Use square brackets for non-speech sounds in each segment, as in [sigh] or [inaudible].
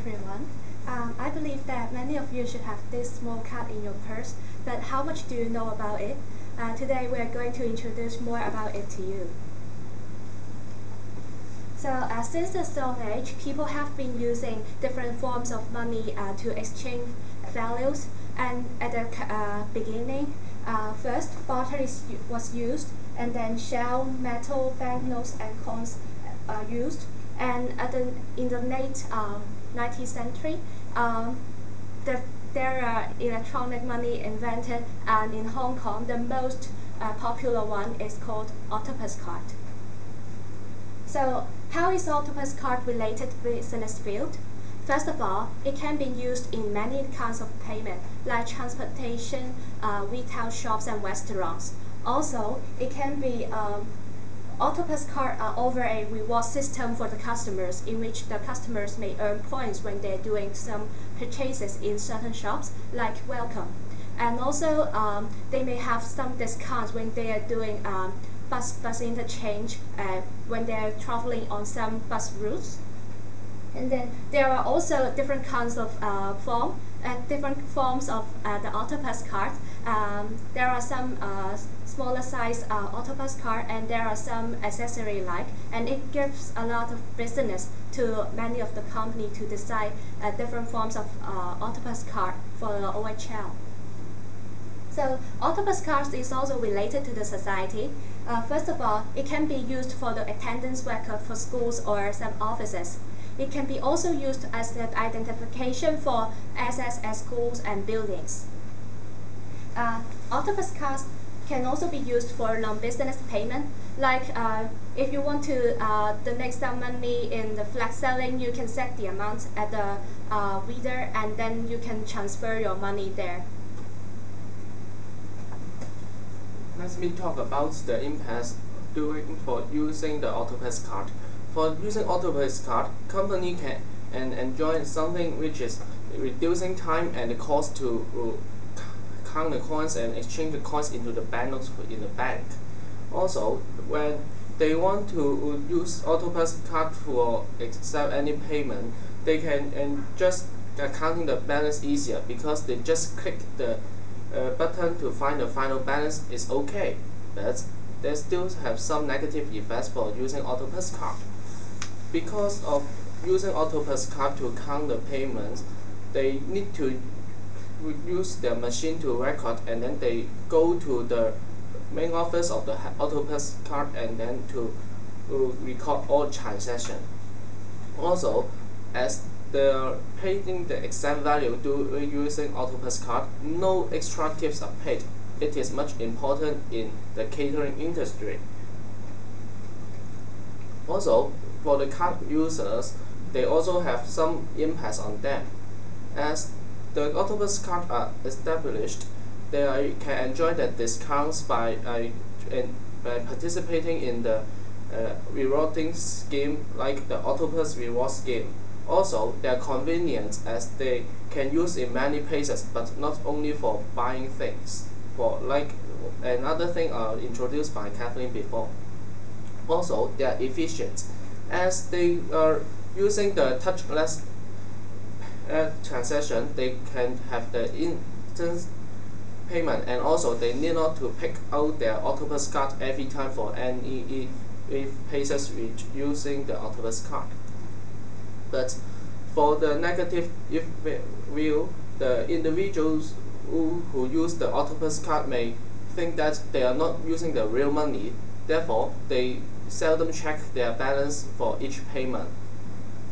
everyone. Um, I believe that many of you should have this small card in your purse, but how much do you know about it? Uh, today we are going to introduce more about it to you. So uh, since the Stone Age, people have been using different forms of money uh, to exchange values. And at the uh, beginning, uh, first is, was used, and then shell, metal, banknotes, and coins are used. And at the, in the late 19th um, century, um, the, there are electronic money invented, and in Hong Kong, the most uh, popular one is called octopus card. So how is octopus card related to business field? First of all, it can be used in many kinds of payment, like transportation, uh, retail shops, and restaurants. Also, it can be um, Octopus card are offer a reward system for the customers in which the customers may earn points when they're doing some purchases in certain shops, like Wellcome. And also, um, they may have some discounts when they are doing um, bus, bus interchange uh, when they're traveling on some bus routes. And then there are also different kinds of uh, form, uh, different forms of uh, the octopus card. Um, there are some uh, smaller size uh, octopus card and there are some accessory like and it gives a lot of business to many of the company to decide uh, different forms of uh, octopus card for the OHL. So octopus cards is also related to the society. Uh, first of all, it can be used for the attendance record for schools or some offices. It can be also used as the identification for access at schools and buildings. Uh, octopus cards can also be used for non-business payment. Like uh, if you want to uh, donate some money in the flag selling, you can set the amount at the uh, reader and then you can transfer your money there. Let me talk about the impact doing for using the Octopus card. For using Octopus card, company can and enjoy something which is reducing time and the cost to uh, count the coins and exchange the coins into the banknotes in the bank. Also, when they want to use Octopus card for accept any payment, they can and just counting the balance easier because they just click the uh, button to find the final balance is okay. But they still have some negative effects for using Octopus card because of using Octopus card to count the payments, they need to use their machine to record and then they go to the main office of the Octopus card and then to uh, record all transactions. Also, as they are paying the exact value do using Octopus card, no extra tips are paid. It is much important in the catering industry. Also, for the card users, they also have some impacts on them. As the Octopus card are established, they can enjoy the discounts by, uh, in, by participating in the uh, rewarding scheme like the Octopus reward scheme. Also, they are convenient as they can use in many places, but not only for buying things. For like another thing uh, introduced by Kathleen before. Also, they are efficient as they are using the touchless uh, transaction, they can have the instant payment and also they need not to pick out their Octopus card every time for any if places which using the Octopus card. But for the negative if view, the individuals who, who use the Octopus card may think that they are not using the real money, therefore they seldom check their balance for each payment.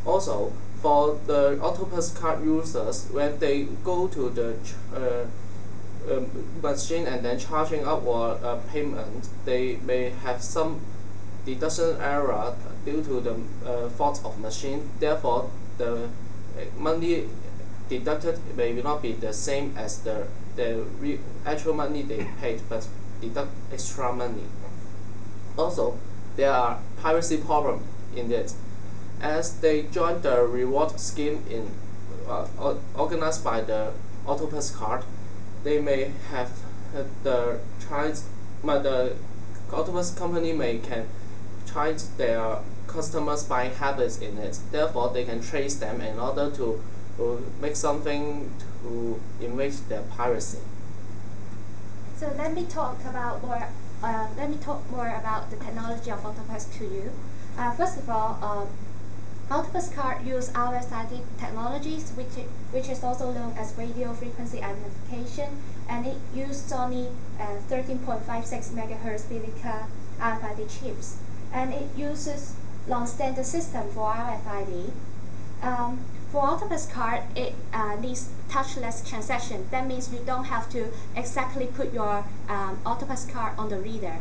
Also, for the Octopus card users, when they go to the uh, um, machine and then charging up or uh, payment, they may have some deduction error due to the uh, fault of machine. Therefore, the uh, money deducted may not be the same as the the actual money they paid, but deduct extra money. Also, there are piracy problem in it. As they join the reward scheme in uh, organized by the Octopus card, they may have the tries, but the Octopus company may can tried their customers' buying habits in it. Therefore, they can trace them in order to, make something to invade their piracy. So let me talk about more. Uh, let me talk more about the technology of Octopus to you. Uh, first of all, um, Octopus card use RFID technologies, which which is also known as radio frequency identification, and it uses Sony uh, 13.56 megahertz FeliCa RFID chips, and it uses long-standard system for RFID. Um, for Octopus card, it uh, needs touchless transaction. That means you don't have to exactly put your um, Octopus card on the reader.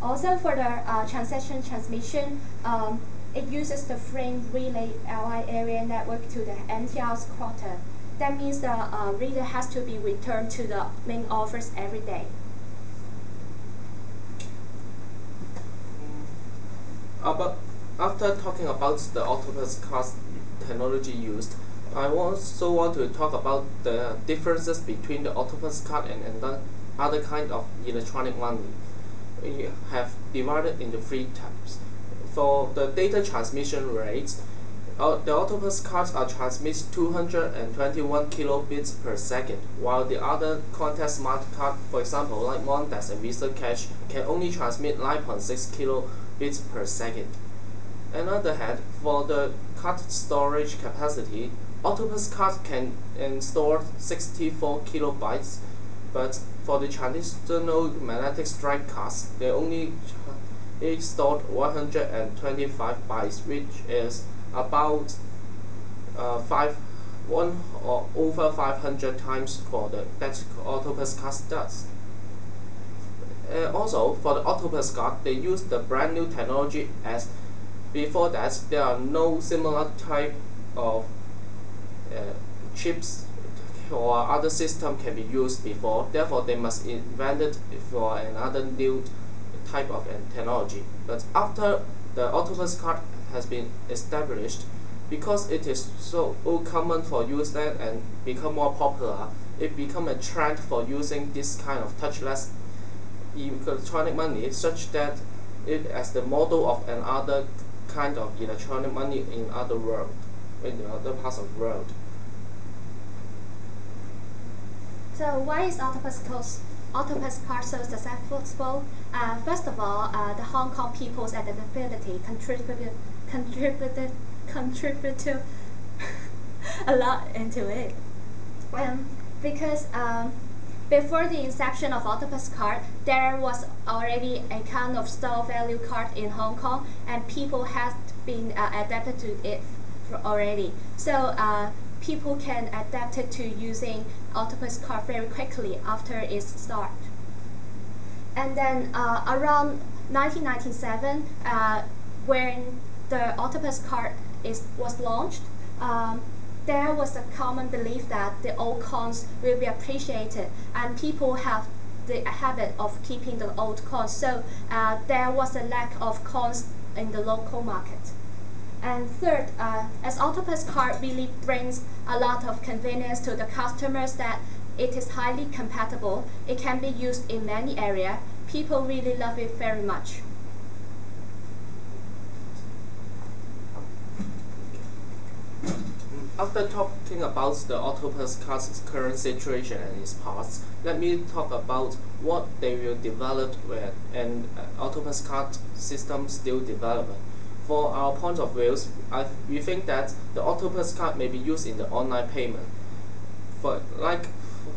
Also for the uh, transaction transmission, um, it uses the frame relay LI area network to the MTR's quarter. That means the uh, reader has to be returned to the main office every day. About, after talking about the Octopus card technology used, I also want to talk about the differences between the Octopus card and, and other kind of electronic money. We have divided into three types. For the data transmission rates, uh, the Octopus cards are transmit 221 kilobits per second, while the other Contact Smart card, for example, like Mondex and Visa Cash, can only transmit 9.6 kilobits per second. On the other hand, for the card storage capacity, Octopus cards can store 64 kilobytes, but for the traditional magnetic stripe cards, they only stored 125 bytes, which is about uh, five one or over 500 times for the that Octopus card does. Uh, also, for the Octopus card, they use the brand new technology as before that there are no similar type of uh, chips or other system can be used before. Therefore, they must invent it for another new type of technology. But after the Octopus card has been established, because it is so common for use and become more popular, it become a trend for using this kind of touchless electronic money such that it as the model of another kind of electronic money in other world, in other parts of the world. So why is Octopus Coast Octopus card so successful? Uh, first of all, uh, the Hong Kong people's adaptability contributed contributed contributed [laughs] a lot into it. Um, because um, before the inception of Octopus card, there was already a kind of store value card in Hong Kong, and people had been uh, adapted to it already. So uh, people can adapt it to using Octopus card very quickly after its start. And then uh, around 1997, uh, when the Octopus card is, was launched, um, there was a common belief that the old coins will be appreciated and people have the habit of keeping the old coins. So uh, there was a lack of coins in the local market. And third, uh, as Octopus card really brings a lot of convenience to the customers that it is highly compatible, it can be used in many areas, people really love it very much. After talking about the Octopus card's current situation and its past, let me talk about what they will develop when and uh, Octopus card system still development for our point of views, I, we think that the Octopus card may be used in the online payment. For like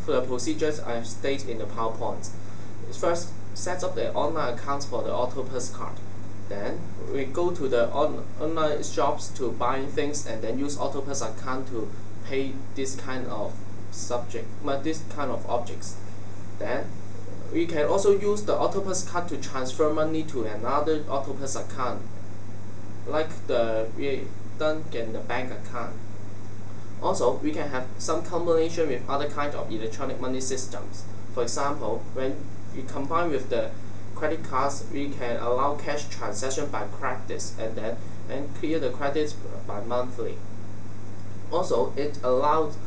for the procedures I stated in the PowerPoint. First, set up the online account for the Octopus card. Then we go to the on online shops to buy things and then use Octopus account to pay this kind of subject, this kind of objects. Then we can also use the Octopus card to transfer money to another Octopus account like the done in the bank account. Also, we can have some combination with other kind of electronic money systems. For example, when we combine with the credit cards, we can allow cash transaction by credits and then and clear the credits by monthly. Also, it allows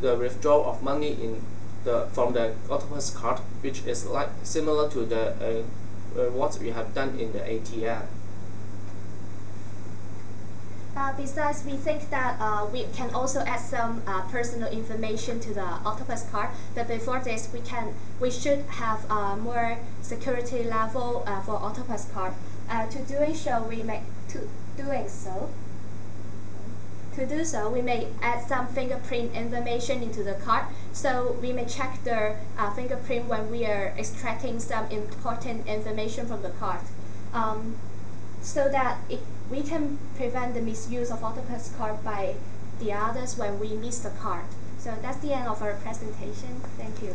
the withdrawal of money in the from the Octopus card, which is like similar to the uh, uh, what we have done in the ATM. Uh, besides, we think that uh, we can also add some uh, personal information to the Octopus card. But before this, we can we should have uh, more security level uh, for Octopus card. Uh, to doing so, we may to doing so. To do so, we may add some fingerprint information into the card. So we may check the fingerprint when we are extracting some important information from the card. Um, so that it, we can prevent the misuse of Octopus card by the others when we miss the card. So that's the end of our presentation. Thank you.